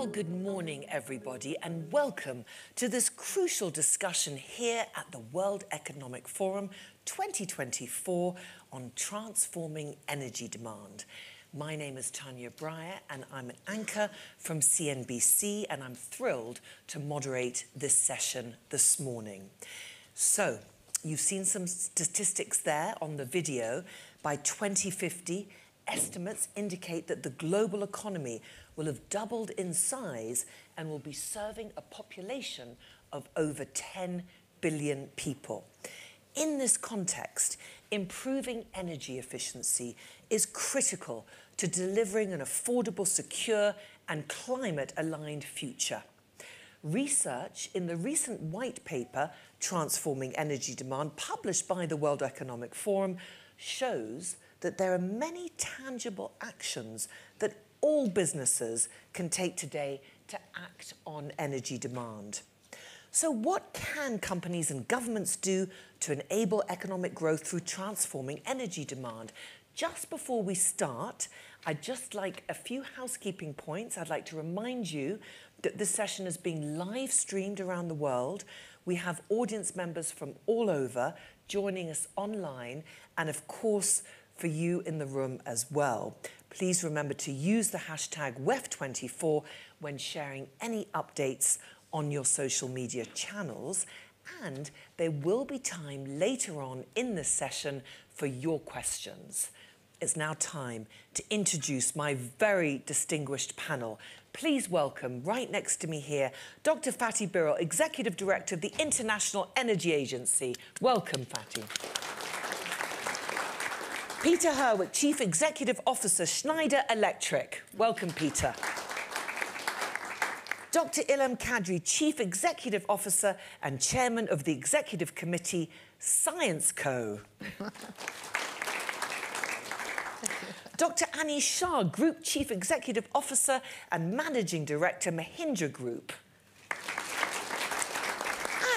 Well, good morning, everybody, and welcome to this crucial discussion here at the World Economic Forum 2024 on transforming energy demand. My name is Tania Bryer, and I'm an anchor from CNBC, and I'm thrilled to moderate this session this morning. So, you've seen some statistics there on the video. By 2050, estimates indicate that the global economy will have doubled in size and will be serving a population of over 10 billion people. In this context, improving energy efficiency is critical to delivering an affordable, secure, and climate aligned future. Research in the recent white paper, Transforming Energy Demand, published by the World Economic Forum, shows that there are many tangible actions that all businesses can take today to act on energy demand. So, what can companies and governments do to enable economic growth through transforming energy demand? Just before we start, I'd just like a few housekeeping points. I'd like to remind you that this session is being live streamed around the world. We have audience members from all over joining us online, and of course, for you in the room as well. Please remember to use the hashtag WEF24 when sharing any updates on your social media channels. And there will be time later on in this session for your questions. It's now time to introduce my very distinguished panel. Please welcome, right next to me here, Dr. Fatih Birol, Executive Director of the International Energy Agency. Welcome, Fatih. Peter Herweck, Chief Executive Officer, Schneider Electric. Welcome, Peter. Dr. Ilham Kadri, Chief Executive Officer and Chairman of the Executive Committee, Syensqo Dr. Anish Shah, Group Chief Executive Officer and Managing Director, Mahindra Group.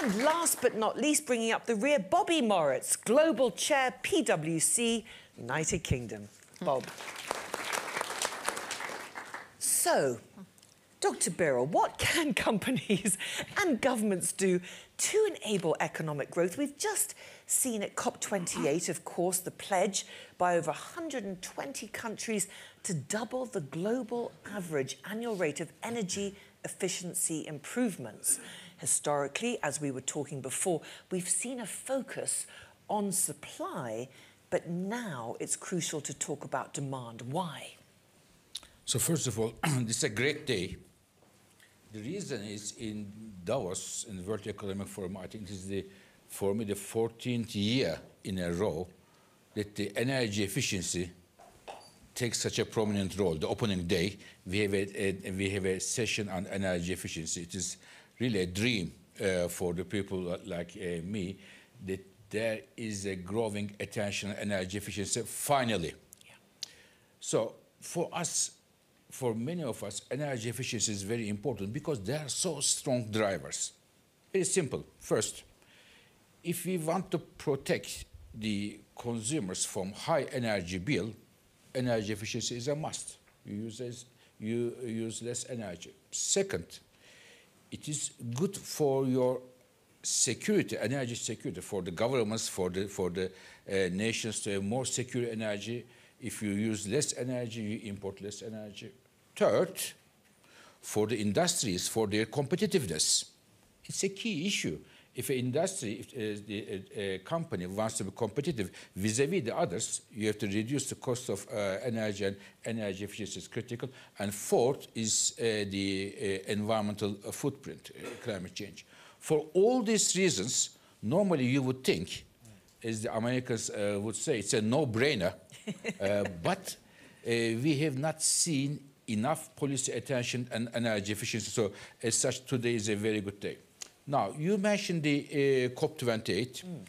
And last but not least, bringing up the rear, Bobby Moritz, Global Chair, PwC, United Kingdom. Bob. So, Dr. Birol, what can companies and governments do to enable economic growth? We've just seen at COP28, of course, the pledge by over 120 countries to double the global average annual rate of energy efficiency improvements. Historically, as we were talking before, we've seen a focus on supply but now it's crucial to talk about demand. Why? So, first of all, this is a great day. The reason is in Davos, in the World Economic Forum, I think this is the, for me the 14th year in a row that the energy efficiency takes such a prominent role. The opening day, we have a, a we have a session on energy efficiency. It is really a dream uh, for the people like uh, me that there is a growing attention on energy efficiency finally. Yeah. So for us, for many of us, energy efficiency is very important because they are so strong drivers. It's simple. First, if we want to protect the consumers from high energy bill, energy efficiency is a must. You use, less, you use less energy. Second, it is good for your security, energy security for the governments, for the, for the uh, nations to have more secure energy. If you use less energy, you import less energy. Third, for the industries, for their competitiveness, it's a key issue. If an industry, if a, uh, a, a company wants to be competitive vis-a-vis -vis the others, you have to reduce the cost of uh, energy and energy efficiency is critical. And fourth is uh, the uh, environmental footprint, uh, climate change. For all these reasons, normally you would think, as the Americans uh, would say, it's a no-brainer. uh, but uh, we have not seen enough policy attention and energy efficiency. So as such, today is a very good day. Now, you mentioned the uh, COP28. Mm.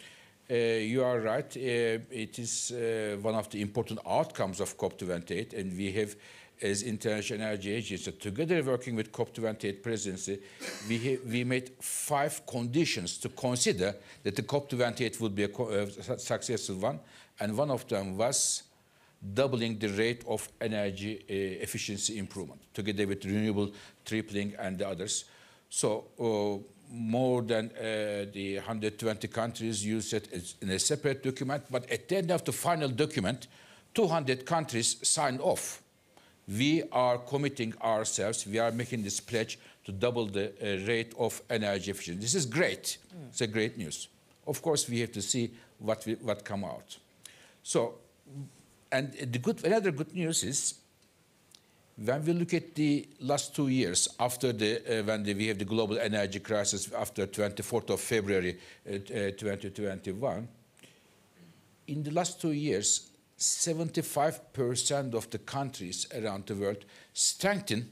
Uh, you are right. Uh, it is uh, one of the important outcomes of COP28, and we have as International Energy Agency, together working with COP28 presidency, we, we made five conditions to consider that the COP28 would be a uh, successful one. And one of them was doubling the rate of energy uh, efficiency improvement, together with renewable tripling and the others. So uh, more than uh, the 120 countries use it in a separate document, but at the end of the final document, 200 countries signed off. We are committing ourselves, we are making this pledge to double the uh, rate of energy efficiency. This is great. Mm. It's a great news. Of course, we have to see what, we, what come out. So, and the good, another good news is when we look at the last two years after the, uh, when the, we have the global energy crisis after 24th of February uh, uh, 2021, in the last two years, 75% of the countries around the world strengthen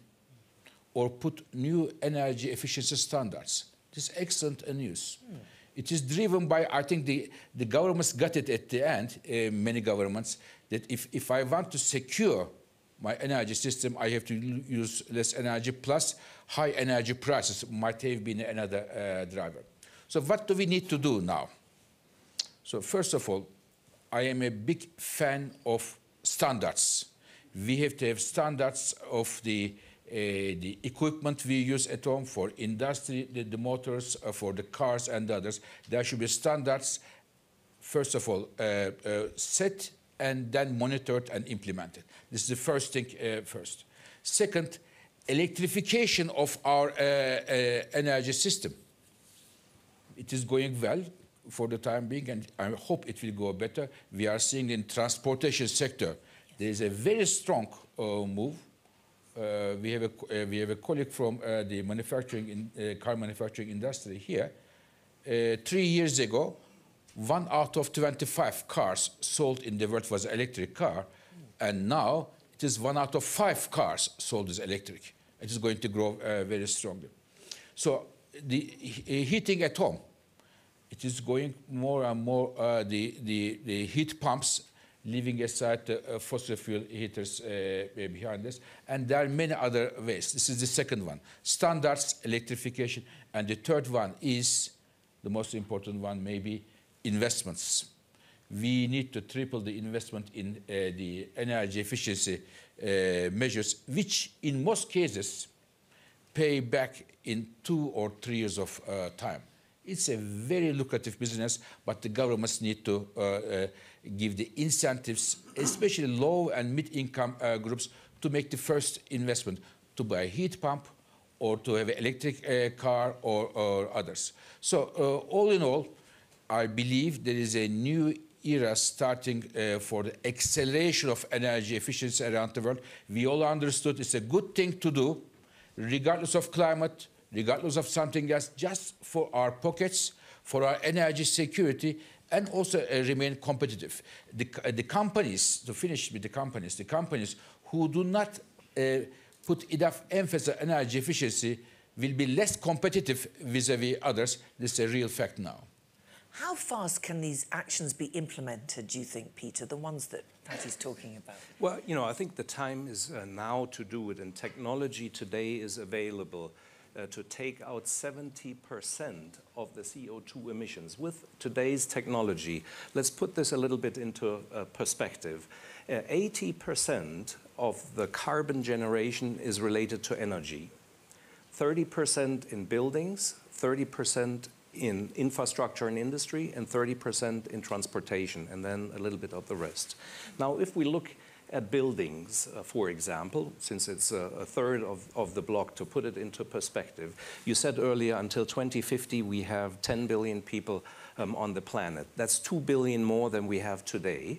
or put new energy efficiency standards. This is excellent news. Mm. It is driven by, I think the, the governments got it at the end, uh, many governments, that if, if I want to secure my energy system, I have to use less energy, plus high energy prices might have been another uh, driver. So what do we need to do now? So first of all, I am a big fan of standards. We have to have standards of the uh, the equipment we use at home for industry, the, the uh, for the cars and others. There should be standards, first of all, uh, uh, set and then monitored and implemented. This is the first thing uh, first. Second, electrification of our uh, energy system. It is going well for the time being, and I hope it will go better. We are seeing in transportation sector, there is a very strong move uh, we have a uh, we have a colleague from uh, the manufacturing in, car manufacturing industry here. three years ago, one out of 25 cars sold in the world was electric car, and now it is one out of five cars sold as electric. It is going to grow uh, very strongly. So the heating at home, it is going more and more, uh, the, the, the heat pumps leaving aside the uh, fossil fuel heaters uh, behind us. And there are many other ways. This is the second one. Standards, electrification. And the third one is, the most important one maybe, investments. We need to triple the investment in uh, the energy efficiency uh, measures, which in most cases pay back in two or three years of uh, time. It's a very lucrative business, but the governments need to uh, give the incentives, especially low and mid-income uh, groups, to make the first investment to buy a heat pump or to have an electric uh, car or, or, others. So uh, all in all, I believe there is a new era starting uh, for the acceleration of energy efficiency around the world. We all understood it's a good thing to do, regardless of climate, regardless of something else, just for our pockets, for our energy security, and also uh, remain competitive. The, uh, the, companies, to finish with the companies, the companies who do not uh, put enough emphasis on energy efficiency will be less competitive vis-a-vis -vis others. This is a real fact now. How fast can these actions be implemented, do you think, Peter, the ones that Fatih's talking about? Well, you know, I think the time is uh, now to do it, and technology today is available uh, to take out 70% of the CO2 emissions with today's technology. Let's put this a little bit into uh, perspective. 80% uh, of the carbon generation is related to energy. 30% in buildings, 30% in infrastructure and industry, and 30% in transportation, and then a little bit of the rest. Now, if we look buildings, uh, for example, since it's a, a third of, of the block, to put it into perspective. You said earlier until 2050 we have 10 billion people um, on the planet. That's 2 billion more than we have today.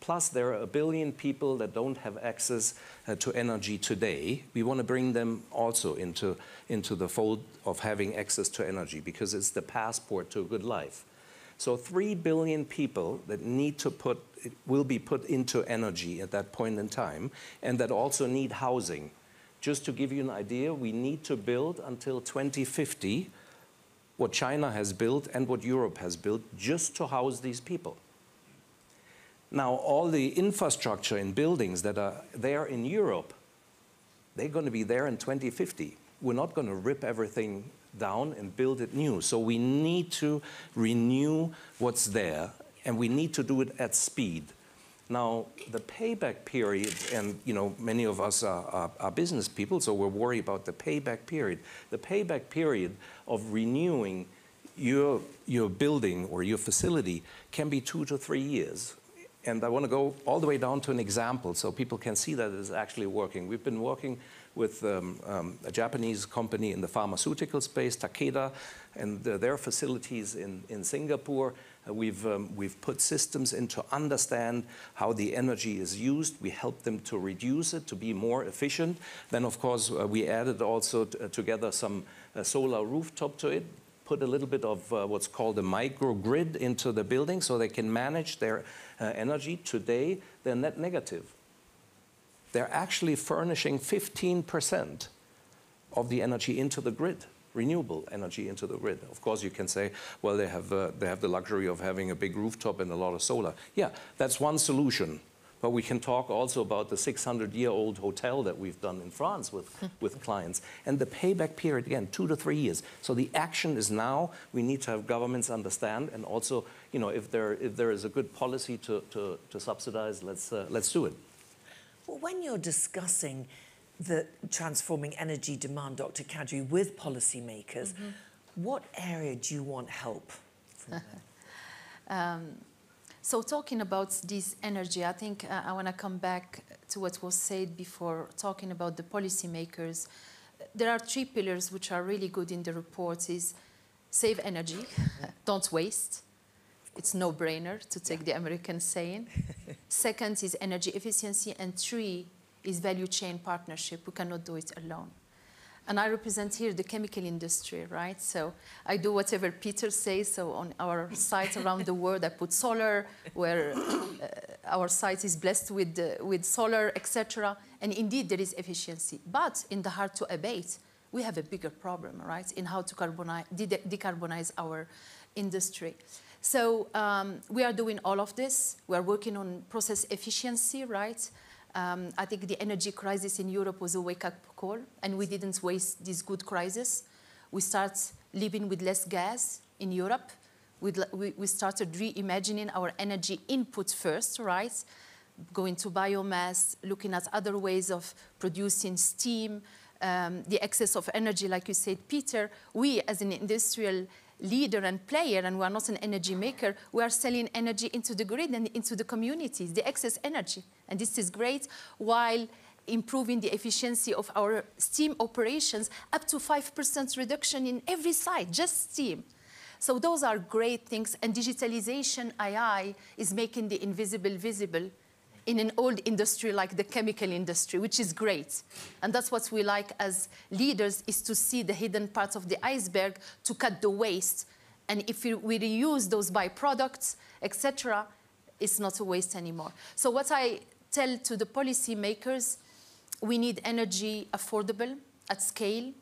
Plus, there are a billion people that don't have access uh, to energy today. We want to bring them also into, into the fold of having access to energy because it's the passport to a good life. So 3 billion people that need to put, will be put into energy at that point in time, and that also need housing. Just to give you an idea, we need to build until 2050 what China has built and what Europe has built just to house these people. Now, all the infrastructure and buildings that are there in Europe, they're going to be there in 2050. We're not going to rip everything down and build it new. So we need to renew what's there, and we need to do it at speed. Now, the payback period, and you know, many of us are, are, are, business people, so we're worried about the payback period. The payback period of renewing your, your building or your facility can be two to three years. And I want to go all the way down to an example so people can see that it is actually working. We've been working with um, um, a Japanese company in the pharmaceutical space, Takeda, and uh, their facilities in, in Singapore. Uh, we've, um, we've put systems in to understand how the energy is used. We help them to reduce it, to be more efficient. Then, of course, uh, we added also uh, together some uh, solar rooftop to it, put a little bit of uh, what's called a microgrid into the building so they can manage their uh, energy. Today, they're net negative. They're actually furnishing 15% of the energy into the grid renewable energy into the grid. Of course, you can say, well, they have, uh, they have the luxury of having a big rooftop and a lot of solar. Yeah, that's one solution. But we can talk also about the 600-year-old hotel that we've done in France with, with clients. And the payback period, again, two to three years. So the action is now. We need to have governments understand. And also, you know, if there, if there is a good policy to, to, to subsidize, let's, uh, let's do it. Well, when you're discussing the transforming energy demand, Dr. Kadri, with policymakers. Mm -hmm. What area do you want help from um, so talking about this energy, I think uh, I want to come back to what was said before, talking about the policymakers. There are three pillars which are really good in the report is save energy, don't waste. It's no-brainer to take yeah. the American saying. Second is energy efficiency, and three is value chain partnership. We cannot do it alone. And I represent here the chemical industry, right? So I do whatever Peter says. So on our site around the world, I put solar, where uh, our site is blessed with, uh, with solar, etc. And indeed, there is efficiency. But in the hard to abate, we have a bigger problem, right, in how to de decarbonize our industry. So um, we are doing all of this. We are working on process efficiency, right? Um, I think the energy crisis in Europe was a wake-up call, and we didn't waste this good crisis. We start living with less gas in Europe. We, we started reimagining our energy input first, right? Going to biomass, looking at other ways of producing steam, um, the excess of energy, like you said, Peter. We, as an industrial leader and player, and we are not an energy maker, we are selling energy into the grid and into the communities, the excess energy. And this is great, while improving the efficiency of our steam operations, up to 5% reduction in every site, just steam. So those are great things, and digitalization, AI, is making the invisible visible in an old industry like the chemical industry, which is great. And that's what we like as leaders, is to see the hidden parts of the iceberg to cut the waste. And if we reuse those byproducts, etc., it's not a waste anymore. So what I tell to the policymakers, we need energy affordable at scale,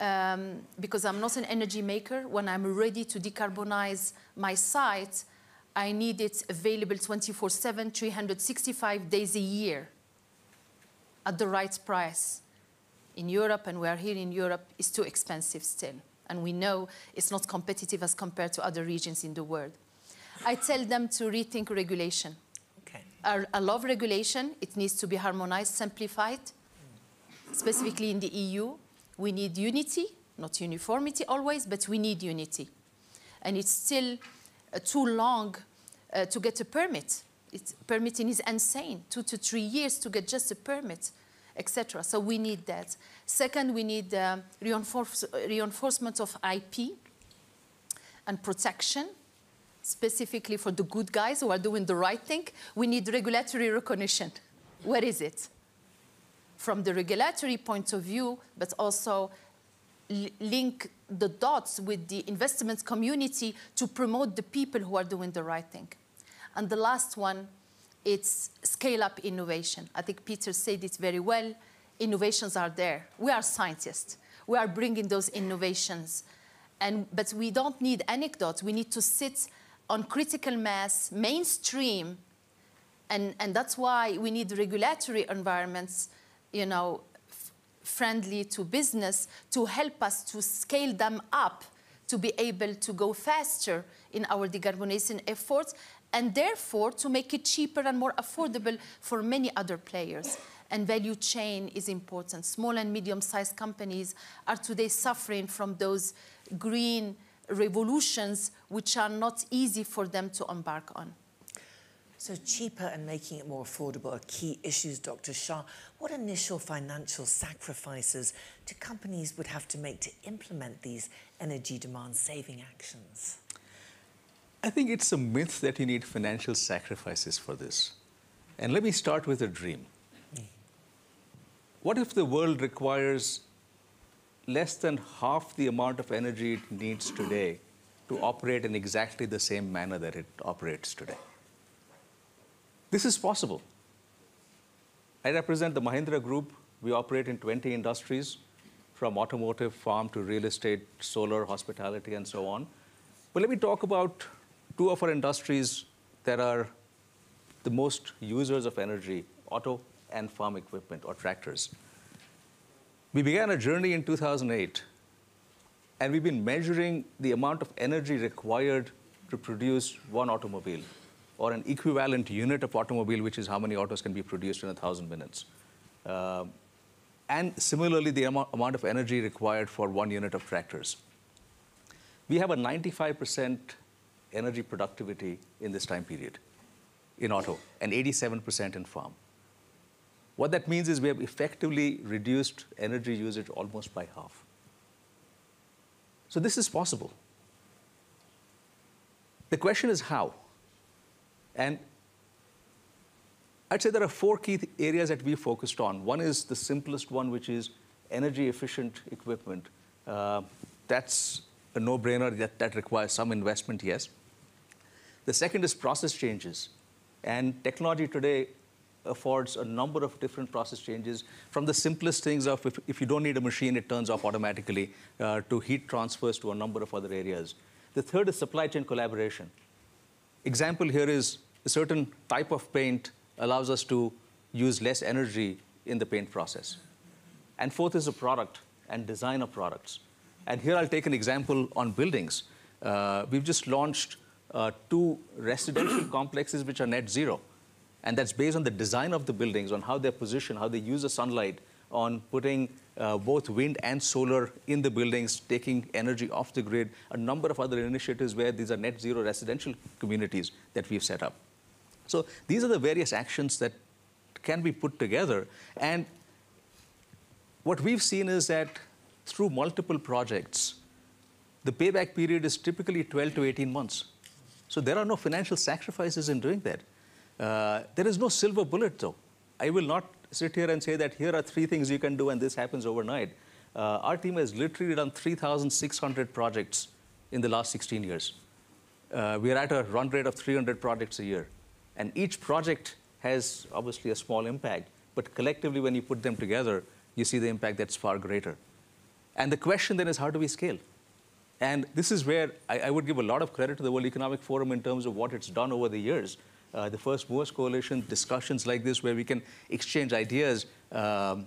um, because I'm not an energy maker. When I'm ready to decarbonize my site, I need it available 24-7, 365 days a year at the right price. In Europe, and we are here in Europe, is too expensive still. And we know it's not competitive as compared to other regions in the world. I tell them to rethink regulation. Okay. I, I love regulation. It needs to be harmonized, simplified. Specifically in the EU, we need unity, not uniformity always, but we need unity. And it's still too long uh, to get a permit. It's, permitting is insane, two to three years to get just a permit, etc. So we need that. Second, we need uh, reinforce, reinforcement of IP and protection, specifically for the good guys who are doing the right thing. We need regulatory recognition. Where is it? From the regulatory point of view, but also link the dots with the investment community to promote the people who are doing the right thing. And the last one, it's scale up innovation. I think Peter said it very well. Innovations are there. We are scientists. We are bringing those innovations. And, but we don't need anecdotes. We need to sit on critical mass, mainstream, and, and that's why we need regulatory environments, you know, friendly to business to help us to scale them up to be able to go faster in our decarbonization efforts and therefore to make it cheaper and more affordable for many other players. And value chain is important. Small and medium-sized companies are today suffering from those green revolutions which are not easy for them to embark on. So cheaper and making it more affordable are key issues, Dr. Shah. What initial financial sacrifices do companies would have to make to implement these energy demand saving actions? I think it's a myth that you need financial sacrifices for this. And let me start with a dream. What if the world requires less than half the amount of energy it needs today to operate in exactly the same manner that it operates today? This is possible. I represent the Mahindra Group. We operate in 20 industries, from automotive, farm to real estate, solar, hospitality, and so on. But let me talk about two of our industries that are the most users of energy, auto and farm equipment or tractors. We began a journey in 2008, and we've been measuring the amount of energy required to produce one automobile or an equivalent unit of automobile, which is how many autos can be produced in a thousand minutes. Uh, and similarly, the amount, amount of energy required for one unit of tractors. We have a 95% energy productivity in this time period in auto and 87% in farm. What that means is we have effectively reduced energy usage almost by half. So this is possible. The question is how? And I'd say there are four key areas that we focused on. One is the simplest one, which is energy efficient equipment. Uh, that's a no-brainer that, that requires some investment, yes. The second is process changes. And technology today affords a number of different process changes, from the simplest things of if, if you don't need a machine, it turns off automatically, uh, to heat transfers to a number of other areas. The third is supply chain collaboration. Example here is a certain type of paint allows us to use less energy in the paint process. And fourth is a product and design of products. And here I'll take an example on buildings. Uh, we've just launched uh, two residential complexes which are net zero. And that's based on the design of the buildings, on how they're positioned, how they use the sunlight, on putting uh, both wind and solar in the buildings, taking energy off the grid, a number of other initiatives where these are net zero residential communities that we've set up. So these are the various actions that can be put together. And what we've seen is that through multiple projects, the payback period is typically 12 to 18 months. So there are no financial sacrifices in doing that. Uh, there is no silver bullet, though. I will not sit here and say that here are three things you can do and this happens overnight. Uh, our team has literally done 3,600 projects in the last 16 years. Uh, we are at a run rate of 300 projects a year. And each project has obviously a small impact, but collectively, when you put them together, you see the impact that's far greater. And the question then is how do we scale? And this is where I, I would give a lot of credit to the World Economic Forum in terms of what it's done over the years. Uh, the First Movers Coalition, discussions like this where we can exchange ideas. Um,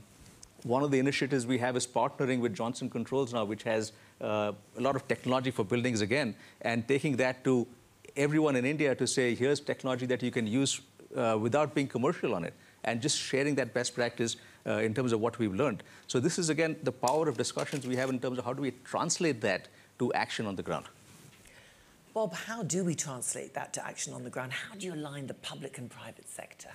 one of the initiatives we have is partnering with Johnson Controls now, which has uh, a lot of technology for buildings again, and taking that to everyone in India to say, here's technology that you can use uh, without being commercial on it, and just sharing that best practice uh, in terms of what we've learned. So this is, again, the power of discussions we have in terms of how do we translate that to action on the ground. Bob, how do we translate that to action on the ground? How do you align the public and private sector?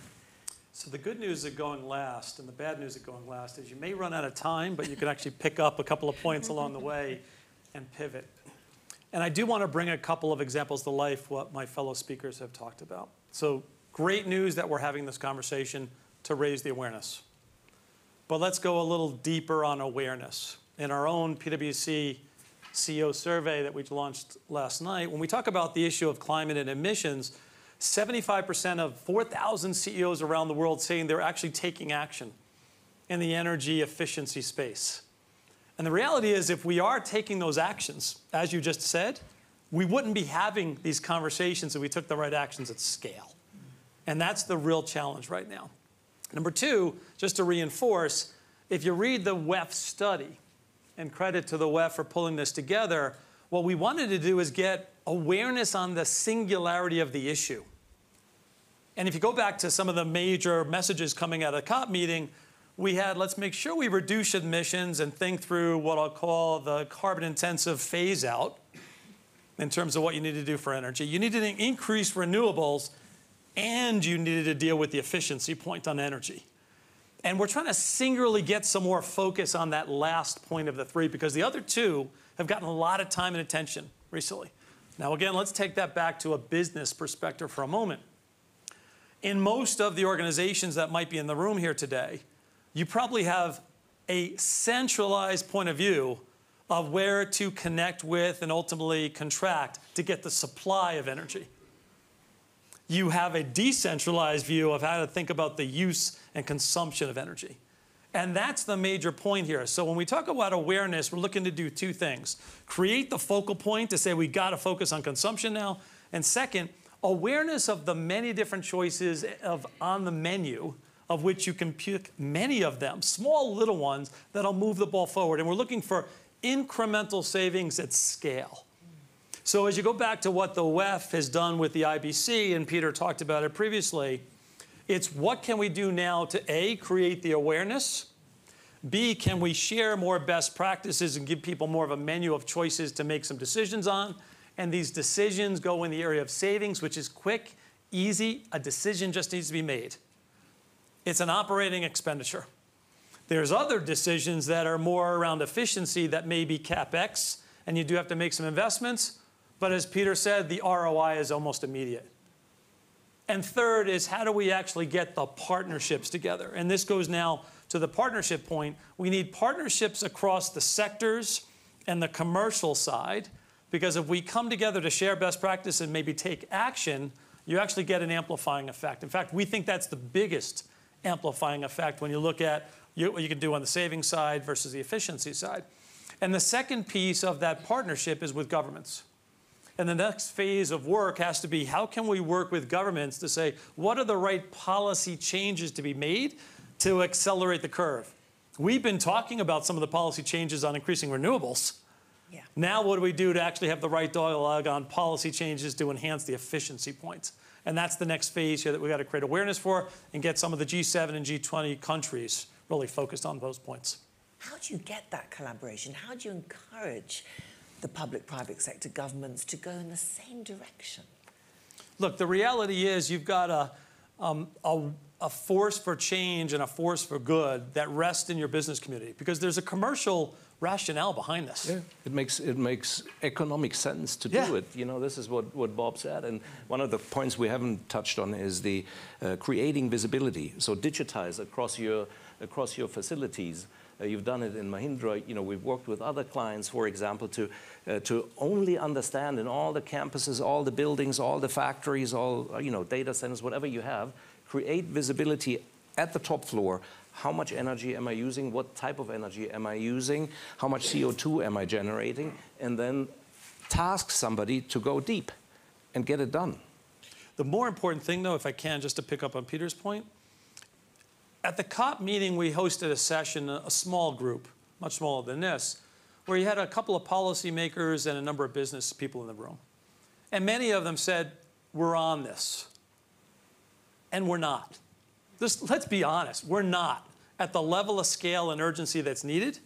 So the good news of going last and the bad news of going last is you may run out of time, but you can actually pick up a couple of points along the way and pivot. And I do want to bring a couple of examples to life what my fellow speakers have talked about. So great news that we're having this conversation to raise the awareness. But let's go a little deeper on awareness. In our own PwC CEO survey that we launched last night, when we talk about the issue of climate and emissions, 75% of 4,000 CEOs around the world saying they're actually taking action in the energy efficiency space. And the reality is, if we are taking those actions, as you just said, we wouldn't be having these conversations if we took the right actions at scale. And that's the real challenge right now. Number two, just to reinforce, if you read the WEF study, and credit to the WEF for pulling this together, what we wanted to do is get awareness on the singularity of the issue. And if you go back to some of the major messages coming out of the COP meeting, we had let's make sure we reduce emissions and think through what I'll call the carbon intensive phase out in terms of what you need to do for energy. You needed to increase renewables and you needed to deal with the efficiency point on energy. And we're trying to singularly get some more focus on that last point of the three because the other two have gotten a lot of time and attention recently. Now, again, let's take that back to a business perspective for a moment. In most of the organizations that might be in the room here today, you probably have a centralized point of view of where to connect with and ultimately contract to get the supply of energy. You have a decentralized view of how to think about the use and consumption of energy. And that's the major point here. So when we talk about awareness, we're looking to do two things. Create the focal point to say we got to focus on consumption now. And second, awareness of the many different choices of on the menu of which you can pick many of them, small little ones that'll move the ball forward. And we're looking for incremental savings at scale. So as you go back to what the WEF has done with the IBC, and Peter talked about it previously, it's what can we do now to A, create the awareness, B, can we share more best practices and give people more of a menu of choices to make some decisions on? And these decisions go in the area of savings, which is quick, easy. A decision just needs to be made. It's an operating expenditure. There's other decisions that are more around efficiency that may be CapEx, and you do have to make some investments. But as Peter said, the ROI is almost immediate. And third is how do we actually get the partnerships together? And this goes now to the partnership point. We need partnerships across the sectors and the commercial side, because if we come together to share best practice and maybe take action, you actually get an amplifying effect. In fact, we think that's the biggest amplifying effect when you look at what you can do on the savings side versus the efficiency side. And the second piece of that partnership is with governments. And the next phase of work has to be how can we work with governments to say what are the right policy changes to be made to accelerate the curve? We've been talking about some of the policy changes on increasing renewables. Yeah. Now, what do we do to actually have the right dialogue on policy changes to enhance the efficiency points? And that's the next phase here that we've got to create awareness for and get some of the G7 and G20 countries really focused on those points. How do you get that collaboration? How do you encourage the public private sector governments to go in the same direction? Look, the reality is you've got a, um, a, a, force for change and a force for good that rests in your business community because there's a commercial rationale behind this. Yeah, it makes, it makes economic sense to yeah. do it. You know, this is what, what Bob said. And one of the points we haven't touched on is the uh, creating visibility. So digitize across your, across your facilities. Uh, you've done it in Mahindra. You know, we've worked with other clients, for example, to, uh, to only understand in all the campuses, all the buildings, all the factories, all, uh, you know, data centers, whatever you have, create visibility at the top floor. How much energy am I using? What type of energy am I using? How much CO2 am I generating? And then task somebody to go deep and get it done. The more important thing, though, if I can, just to pick up on Peter's point, at the COP meeting, we hosted a session, a small group, much smaller than this, where you had a couple of policymakers and a number of business people in the room. And many of them said, We're on this. And we're not. Just, let's be honest, we're not at the level of scale and urgency that's needed.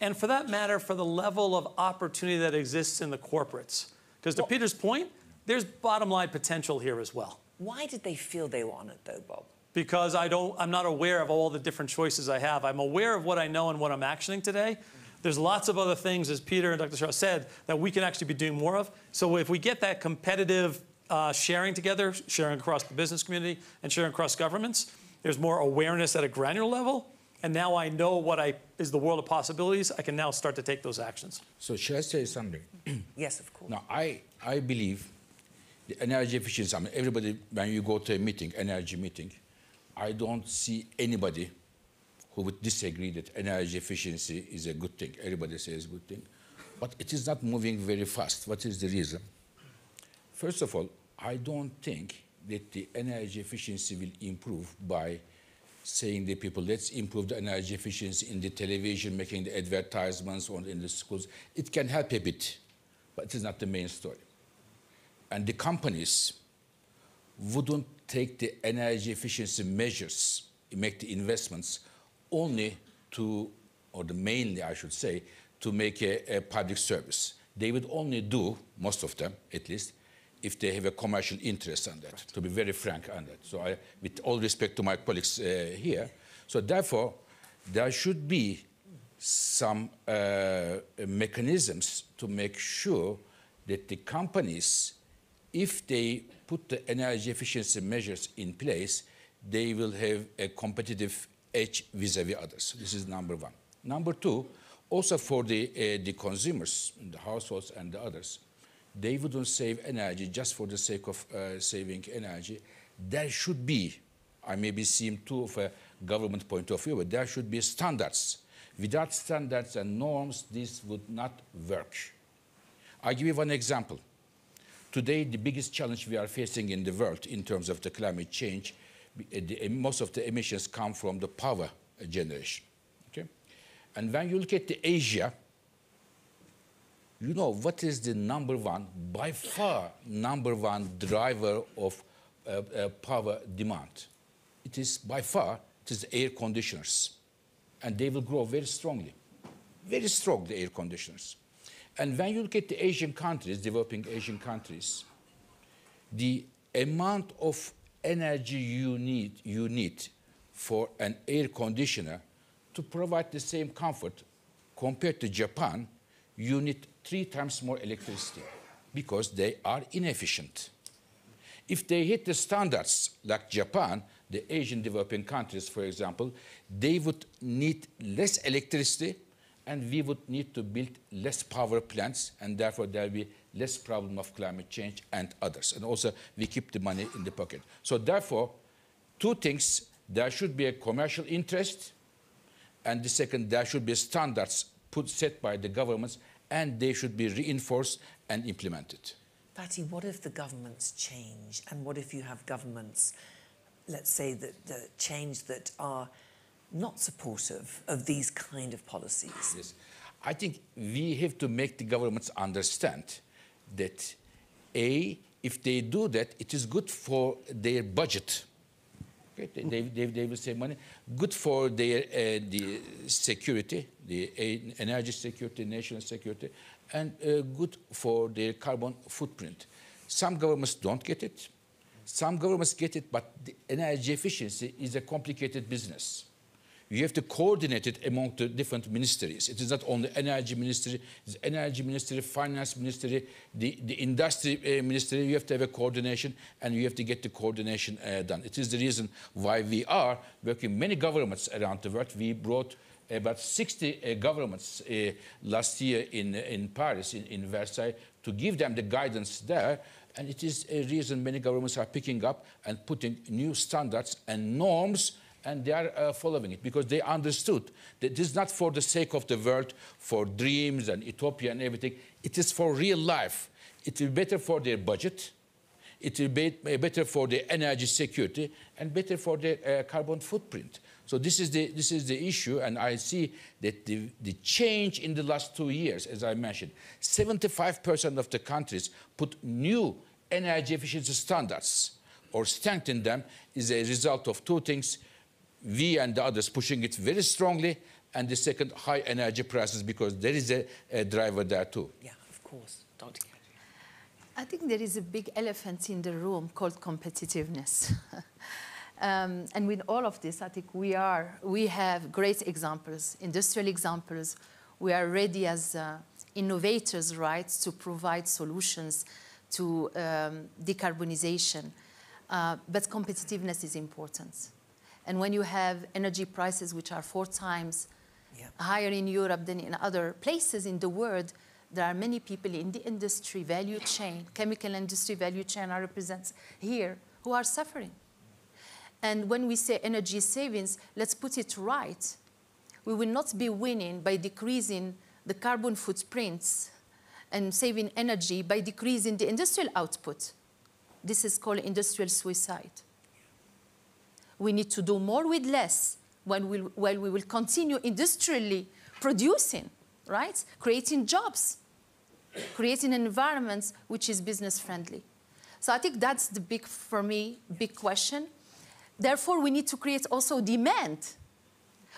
And for that matter, for the level of opportunity that exists in the corporates. Because to well, Peter's point, there's bottom line potential here as well. Why did they feel they were on it though, Bob? Because I don't, I'm not aware of all the different choices I have. I'm aware of what I know and what I'm actioning today. There's lots of other things, as Peter and Dr. Shah said, that we can actually be doing more of. So if we get that competitive uh, sharing together, sharing across the business community and sharing across governments, there's more awareness at a granular level. And now I know what I, is the world of possibilities. I can now start to take those actions. So should I say something? yes, of course. Now, I, I believe the energy efficiency, I mean, everybody, when you go to a meeting, energy meeting, I don't see anybody who would disagree that energy efficiency is a good thing. Everybody says good thing. But it is not moving very fast. What is the reason? First of all, I don't think that the energy efficiency will improve by saying to people, let's improve the energy efficiency in the television, making the advertisements or in the schools. It can help a bit. but it is not the main story. And the companies wouldn't take the energy efficiency measures, make the investments only to, or the mainly, I should say, to make a, a public service. They would only do, most of them at least, if they have a commercial interest on that, right. to be very frank on that. So I, with all respect to my colleagues uh, here, so therefore, there should be some uh, mechanisms to make sure that the companies, if they put the energy efficiency measures in place, they will have a competitive edge vis-a-vis -vis others. This is number one. Number two, also for the, uh, the consumers, the households and the others, they wouldn't save energy just for the sake of uh, saving energy. There should be, I may be seeing too of a government point of view, but there should be standards. Without standards and norms, this would not work. I'll give you one example. Today, the biggest challenge we are facing in the world in terms of the climate change, the, most of the emissions come from the power generation. Okay? And when you look at the Asia, you know what is the number one, by far number one driver of uh, uh, power demand? It is by far, it is air conditioners. And they will grow very strongly, very strong, the air conditioners. And when you look at the Asian countries, developing Asian countries, the amount of energy you need, you need for an air conditioner to provide the same comfort compared to Japan, you need three times more electricity because they are inefficient. If they hit the standards like Japan, the Asian developing countries, for example, they would need less electricity and we would need to build less power plants and therefore there will be less problem of climate change and others. And also we keep the money in the pocket. So therefore, two things, there should be a commercial interest and the second, there should be standards put set by the governments and they should be reinforced and implemented. Fatih, what if the governments change? And what if you have governments, let's say, that, that change that are not supportive of these kind of policies? Yes. I think we have to make the governments understand that, A, if they do that, it is good for their budget Okay, they, they, they, will save money. Good for their uh, the security, the energy security, national security, and uh, good for their carbon footprint. Some governments don't get it. Some governments get it, but the energy efficiency is a complicated business you have to coordinate it among the different ministries. It is not only energy ministry, it's energy ministry, finance ministry, the, the industry uh, ministry. You have to have a coordination and you have to get the coordination uh, done. It is the reason why we are working many governments around the world. We brought about 60 uh, governments uh, last year in, in Paris, in, in Versailles, to give them the guidance there. And it is a reason many governments are picking up and putting new standards and norms and they are uh, following it because they understood that this is not for the sake of the world, for dreams and utopia and everything. It is for real life. It will be better for their budget. It will be better for their energy security and better for their uh, carbon footprint. So this is, the, this is the issue, and I see that the, the change in the last two years, as I mentioned, 75% of the countries put new energy efficiency standards or strengthen them is a result of two things we and the others pushing it very strongly, and the second, high energy prices, because there is a, a driver there too. Yeah, of course. Dr. I think there is a big elephant in the room called competitiveness. um, and with all of this, I think we are, we have great examples, industrial examples. We are ready as uh, innovators, right, to provide solutions to um, decarbonization. Uh, but competitiveness is important. And when you have energy prices which are four times yeah. higher in Europe than in other places in the world, there are many people in the industry value chain, chemical industry value chain are represented here, who are suffering. And when we say energy savings, let's put it right. We will not be winning by decreasing the carbon footprints and saving energy by decreasing the industrial output. This is called industrial suicide we need to do more with less while we, while we will continue industrially producing, right? Creating jobs. creating an environment which is business friendly. So I think that's the big, for me, big question. Therefore, we need to create also demand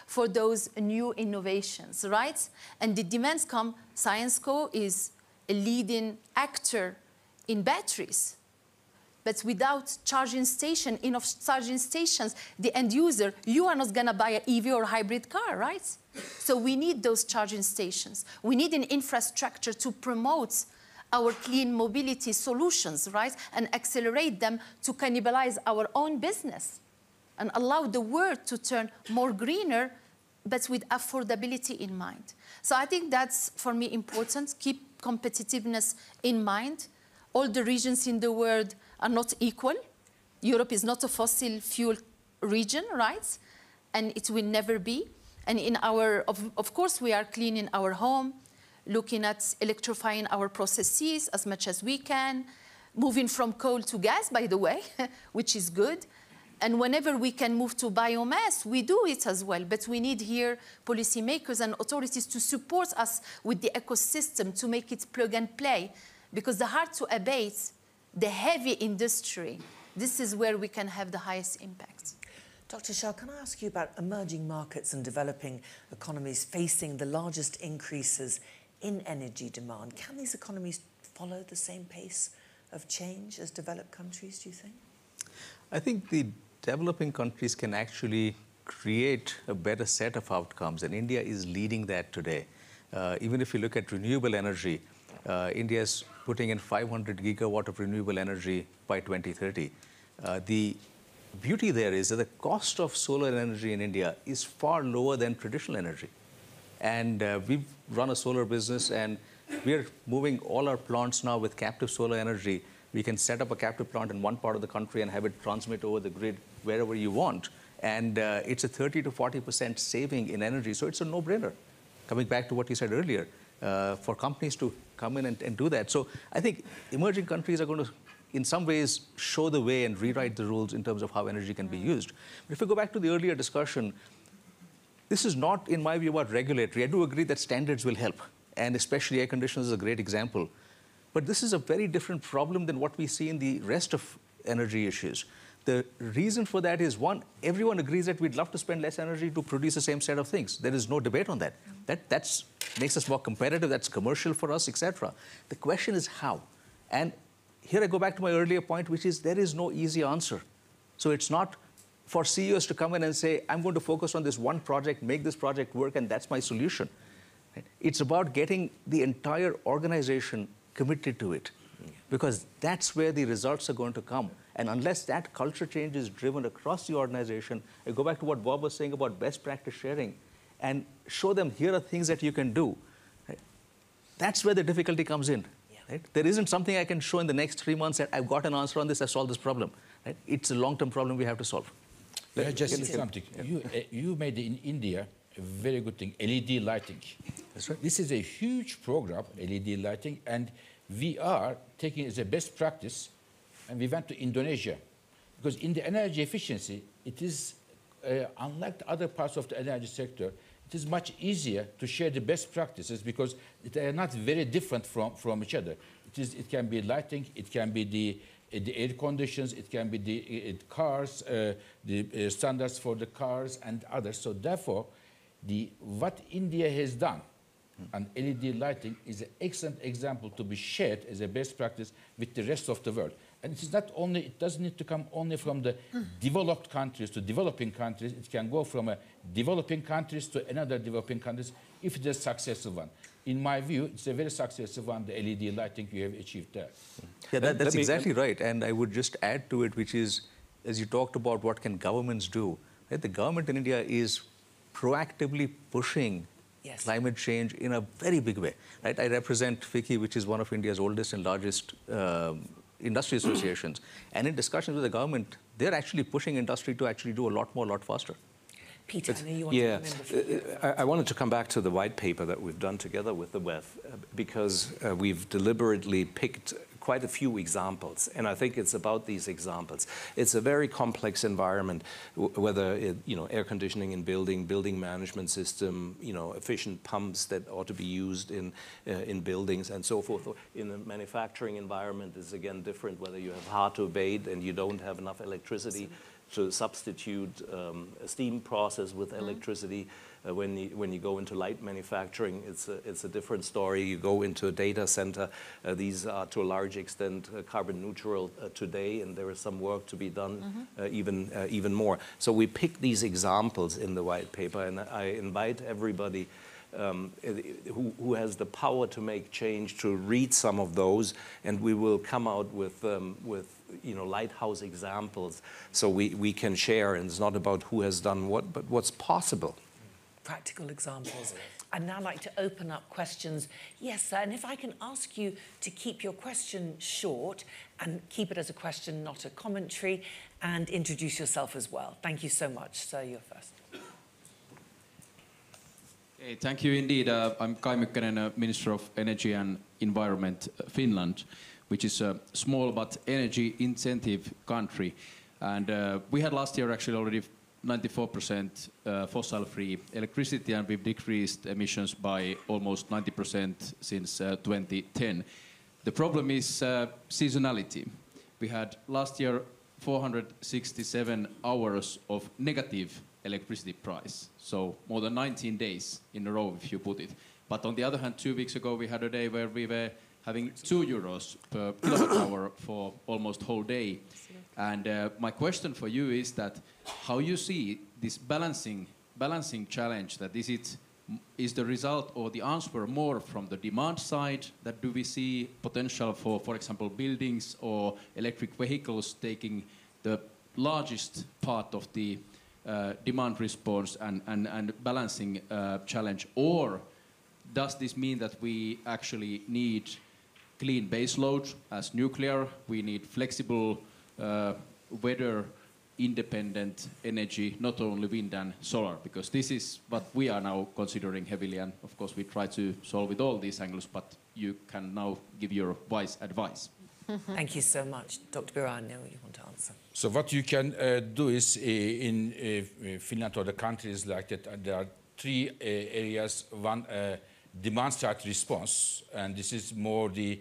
for those new innovations, right? And the demands come, Syensqo is a leading actor in batteries. But without charging station, enough charging stations, the end user, you are not gonna buy an EV or hybrid car, right? So we need those charging stations. We need an infrastructure to promote our clean mobility solutions, right? And accelerate them to cannibalize our own business and allow the world to turn more greener, but with affordability in mind. So I think that's, for me, important. Keep competitiveness in mind. All the regions in the world are not equal. Europe is not a fossil fuel region, right? And it will never be. And in our, of, of course, we are cleaning our home, looking at electrifying our processes as much as we can, moving from coal to gas, by the way, which is good. And whenever we can move to biomass, we do it as well. But we need here policymakers and authorities to support us with the ecosystem to make it plug and play. Because the hard to abate, the heavy industry, this is where we can have the highest impact. Dr. Shah, can I ask you about emerging markets and developing economies facing the largest increases in energy demand? Can these economies follow the same pace of change as developed countries, do you think? I think the developing countries can actually create a better set of outcomes, and India is leading that today. Uh, even if you look at renewable energy, uh, India is putting in 500 gigawatt of renewable energy by 2030. Uh, the beauty there is that the cost of solar energy in India is far lower than traditional energy. And uh, we've run a solar business, and we're moving all our plants now with captive solar energy. We can set up a captive plant in one part of the country and have it transmit over the grid wherever you want. And uh, it's a 30 to 40% saving in energy. So it's a no brainer. Coming back to what you said earlier, uh, for companies to come in and, and do that. So I think emerging countries are going to in some ways show the way and rewrite the rules in terms of how energy can be used. But if we go back to the earlier discussion, this is not, in my view, about regulatory. I do agree that standards will help, and especially air conditioners is a great example. But this is a very different problem than what we see in the rest of energy issues. The reason for that is one, everyone agrees that we'd love to spend less energy to produce the same set of things. There is no debate on that. That that's, makes us more competitive, that's commercial for us, etc. The question is how. And here I go back to my earlier point, which is there is no easy answer. So it's not for CEOs to come in and say, I'm going to focus on this one project, make this project work, and that's my solution. It's about getting the entire organization committed to it because that's where the results are going to come. And unless that culture change is driven across the organization, I go back to what Bob was saying about best practice sharing and show them here are things that you can do. Right? That's where the difficulty comes in. Right? There isn't something I can show in the next three months that I've got an answer on this, I solved this problem. Right? It's a long-term problem we have to solve. Let me just say something. Yeah. You, uh, you made in India a very good thing, LED lighting. That's right. This is a huge program, LED lighting, and we are taking it as a best practice, and we went to Indonesia. Because in the energy efficiency, it is, uh, unlike the other parts of the energy sector, it is much easier to share the best practices because they are not very different from, from each other. It, is, it can be lighting, it can be the, the air conditions, it can be the uh, cars, uh, the uh, standards for the cars and others. So therefore, the, what India has done and LED lighting is an excellent example to be shared as a best practice with the rest of the world. And it is not only, it doesn't need to come only from the developed countries to developing countries. It can go from a developing countries to another developing countries if it is a successful one. In my view, it's a very successful one, the LED lighting you have achieved there. Yeah, that, that's me, exactly right. And I would just add to it, which is, as you talked about what can governments do, right? the government in India is proactively pushing yes. climate change in a very big way. Right? I represent FICCI, which is one of India's oldest and largest um, industry associations. and in discussions with the government, they're actually pushing industry to actually do a lot more, a lot faster. Peter, yeah, uh, I, I, wanted to come back to the white paper that we've done together with the WEF uh, because uh, we've deliberately picked quite a few examples, and I think it's about these examples. It's a very complex environment, whether it, you know air conditioning in building, building management system, you know efficient pumps that ought to be used in uh, in buildings and so forth. In a manufacturing environment is again different, whether you have hard to abate and you don't have enough electricity to substitute um, a steam process with mm-hmm. electricity. Uh, when, you, when you go into light manufacturing, it's a, it's a different story. You go into a data center, uh, these are to a large extent uh, carbon neutral uh, today, and there is some work to be done mm-hmm. Uh, even, uh, even more. So we pick these examples in the white paper, and I invite everybody um, who, who, has the power to make change to read some of those, and we will come out with, um, with you know, lighthouse examples so we, we can share. And it's not about who has done what, but what's possible. Practical examples. I'd now like to open up questions. Yes, sir, and if I can ask you to keep your question short and keep it as a question, not a commentary, and introduce yourself as well. Thank you so much. Sir, you're first. Hey, thank you indeed. Uh, I'm Kai Mykkänen, uh, Minister of Energy and Environment, uh, Finland, which is a small but energy intensive country. And uh, we had last year actually already 94% uh, fossil-free electricity, and we've decreased emissions by almost 90% since 2010. Uh, the problem is seasonality. We had last year 467 hours of negative electricity price. So more than 19 days in a row, if you put it. But on the other hand, two weeks ago, we had a day where we were having two euros per kilowatt hour for almost whole day. And uh, my question for you is that how you see this balancing balancing challenge that is it is the result or the answer more from the demand side that do we see potential for for example buildings or electric vehicles taking the largest part of the uh, demand response and, and, and balancing uh, challenge? Or does this mean that we actually need clean baseload as nuclear? We need flexible uh, weather independent energy, not only wind and solar, because this is what we are now considering heavily. And of course, we try to solve with all these angles, but you can now give your wise advice. Thank you so much. Dr. Birol, now you want to answer. So what you can uh, do is uh, in uh, Finland or other countries like that, uh, there are three uh, areas. One, uh, demand side response, and this is more the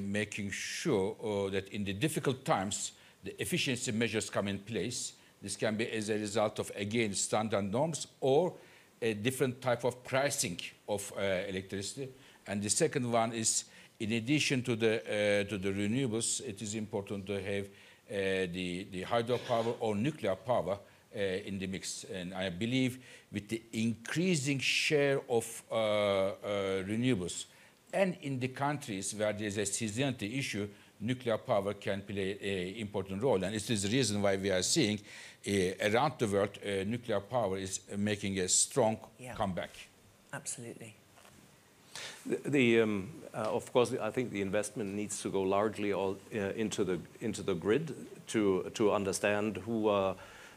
making sure that in the difficult times, the efficiency measures come in place. This can be as a result of, again, standard norms or a different type of pricing of electricity. And the second one is in addition to the, uh, to the renewables, it is important to have uh, the, the hydropower or nuclear power uh, in the mix. And I believe with the increasing share of uh, uh, renewables and in the countries where there's a seasonality issue, nuclear power can play an important role. And it is the reason why we are seeing uh, around the world nuclear power is making a strong yeah. comeback. Absolutely. The, the um, uh, of course, I think the investment needs to go largely all uh, into the into the grid to to understand who are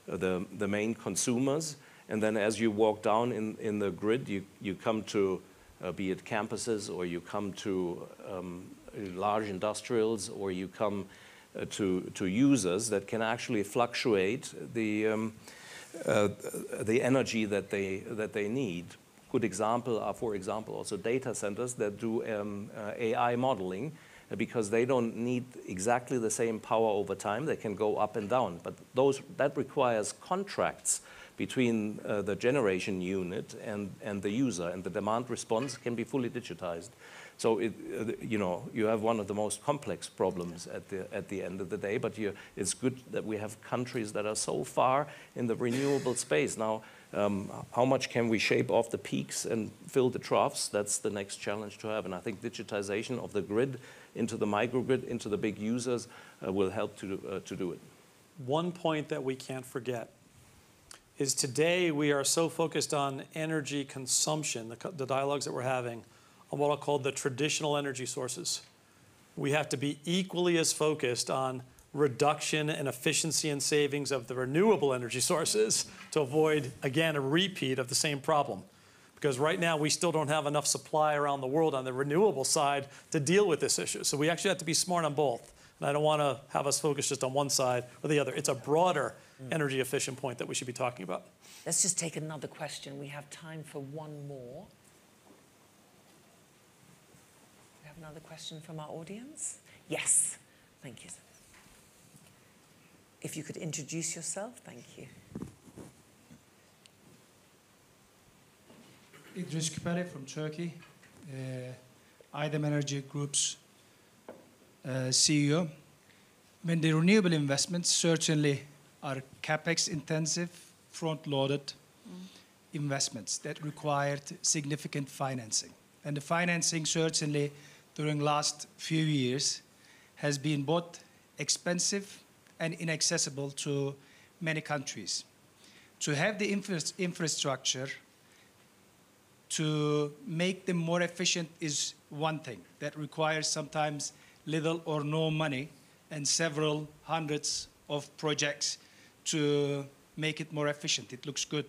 the the main consumers, and then as you walk down in in the grid, you you come to uh, be it campuses or you come to um, large industrials or you come uh, to to users that can actually fluctuate the um, uh, the energy that they that they need. Good example are, for example, also data centers that do um, uh, AI modeling. uh, because they don't need exactly the same power over time. They can go up and down. But those, that requires contracts between uh, the generation unit and, and the user, and the demand response can be fully digitized. So it, uh, you know, you have one of the most complex problems at the, at the end of the day, but you, it's good that we have countries that are so far in the renewable space. Now, um, how much can we shape off the peaks and fill the troughs? That's the next challenge to have. And I think digitization of the grid into the microgrid, into the big users, uh, will help to, uh, to do it. One point that we can't forget is today we are so focused on energy consumption, the, the dialogues that we're having, on what I'll call the traditional energy sources. We have to be equally as focused on reduction and efficiency and savings of the renewable energy sources to avoid, again, a repeat of the same problem. Because right now, we still don't have enough supply around the world on the renewable side to deal with this issue. So we actually have to be smart on both. And I don't want to have us focus just on one side or the other. It's a broader mm. energy efficient point that we should be talking about. Let's just take another question. We have time for one more. We have another question from our audience? Yes. Thank you. If you could introduce yourself, thank you. İdris Küpeli from Turkey, uh, IDEM Energy Group's uh, CEO. When the renewable investments certainly are capex intensive, front loaded investments that required significant financing. And the financing certainly during last few years has been both expensive and inaccessible to many countries. To have the infra- infrastructure to make them more efficient is one thing that requires sometimes little or no money and several hundreds of projects to make it more efficient. It looks good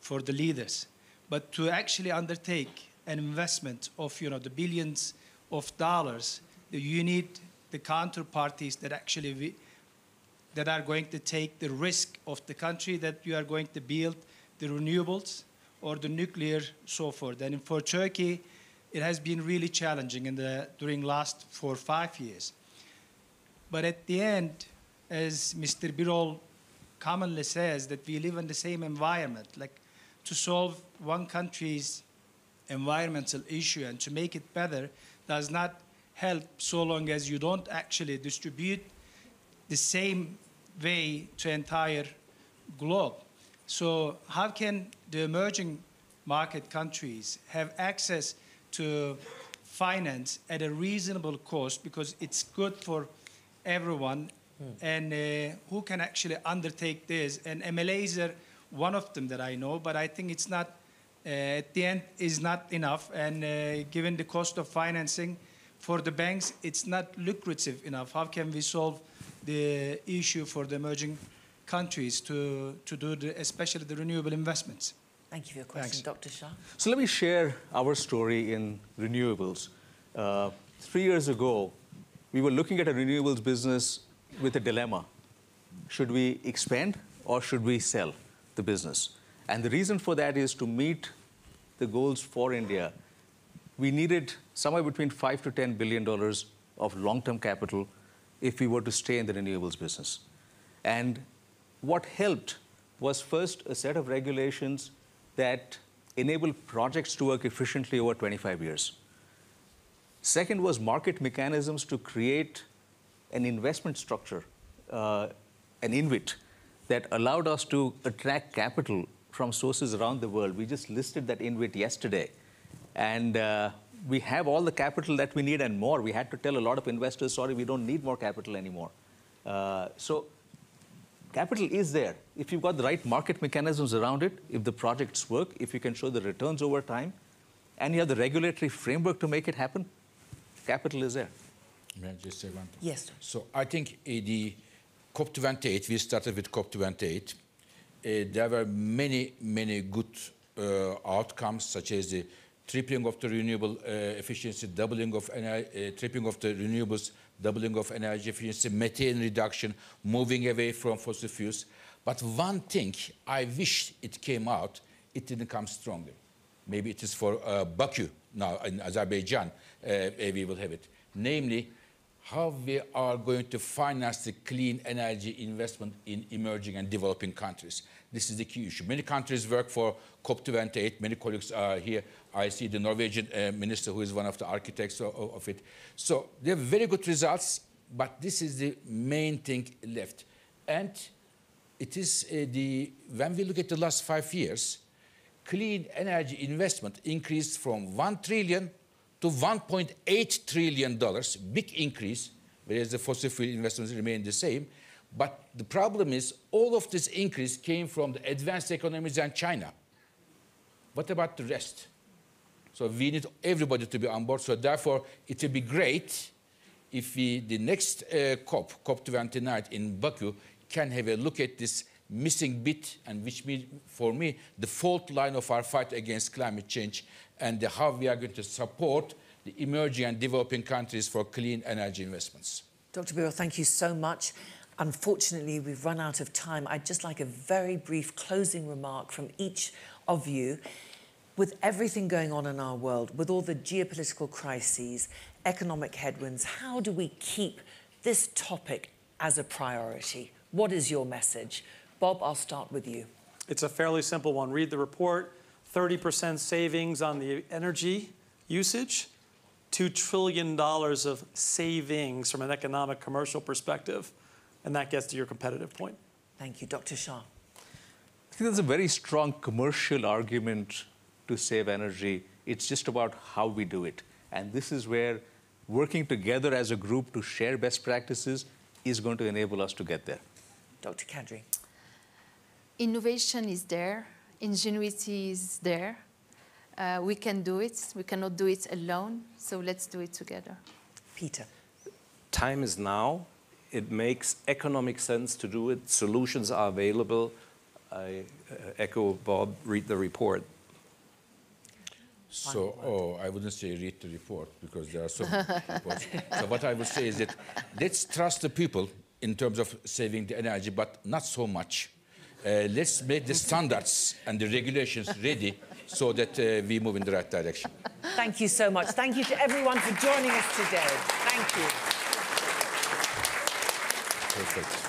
for the leaders. But to actually undertake an investment of you know, the billions of dollars, you need the counterparties that actually that are going to take the risk of the country that you are going to build the renewables or the nuclear, so forth. And for Turkey, it has been really challenging in the, during last four or five years. But at the end, as Mr. Birol commonly says, that we live in the same environment. Like to solve one country's environmental issue and to make it better does not help so long as you don't actually distribute the same way to entire globe. So how can the emerging market countries have access to finance at a reasonable cost? Because it's good for everyone. And uh, who can actually undertake this? And MLAs are one of them that I know but I think it's not uh, at the end is not enough. And uh, given the cost of financing for the banks it's not lucrative enough. How can we solve the issue for the emerging countries to, to do the, especially the renewable investments Thank you for your question, Thanks. Dr. Shah. So let me share our story in renewables. Uh, three years ago, we were looking at a renewables business with a dilemma. Should we expand or should we sell the business? And the reason for that is to meet the goals for India, we needed somewhere between five to ten billion dollars of long-term capital if we were to stay in the renewables business. And what helped was first a set of regulations that enable projects to work efficiently over 25 years. Second was market mechanisms to create an investment structure, uh, an INVIT, that allowed us to attract capital from sources around the world. We just listed that INVIT yesterday. And uh, we have all the capital that we need and more. We had to tell a lot of investors, sorry, we don't need more capital anymore. Uh, so capital is there. If you've got the right market mechanisms around it, if the projects work, if you can show the returns over time, and you have the regulatory framework to make it happen, capital is there. May I just say one thing? Yes. So I think uh, the COP28, we started with COP28. Uh, there were many, many good uh, outcomes, such as the tripling of the renewable uh, efficiency, doubling of ener- uh, tripling of the renewables, doubling of energy efficiency, methane reduction, moving away from fossil fuels. But one thing I wish it came out, it didn't come strongly. Maybe it is for uh, Baku now in Azerbaijan, uh, we will have it. Namely, how we are going to finance the clean energy investment in emerging and developing countries. This is the key issue. Many countries work for COP28. Many colleagues are here. I see the Norwegian uh, minister who is one of the architects of, of it. So they have very good results, but this is the main thing left. And it is uh, the, when we look at the last five years, clean energy investment increased from 1 trillion to 1.8 trillion dollars, big increase, whereas the fossil fuel investments remain the same. But the problem is all of this increase came from the advanced economies and China. What about the rest? So we need everybody to be on board. So therefore, it will be great if we, the next uh, COP, COP29 in Baku, can have a look at this missing bit, and which means for me the fault line of our fight against climate change and how we are going to support the emerging and developing countries for clean energy investments. Dr. Birol, thank you so much. Unfortunately, we've run out of time. I'd just like a very brief closing remark from each of you. With everything going on in our world, with all the geopolitical crises, economic headwinds, how do we keep this topic as a priority? What is your message? Bob, I'll start with you. It's a fairly simple one. Read the report 30% savings on the energy usage, $2 trillion of savings from an economic commercial perspective. And that gets to your competitive point. Thank you. Dr. Shah. I think there's a very strong commercial argument to save energy. It's just about how we do it. And this is where working together as a group to share best practices is going to enable us to get there. Dr. Kadri. Innovation is there, ingenuity is there. Uh, we can do it. We cannot do it alone, so let's do it together. Peter. Time is now. It makes economic sense to do it. Solutions are available. I uh, echo Bob, read the report. So, oh, I wouldn't say read the report because there are so many reports. So what I would say is that let's trust the people in terms of saving the energy, but not so much. Uh, let's make the standards and the regulations ready so that uh, we move in the right direction. Thank you so much. Thank you to everyone for joining us today. Thank you. Perfect.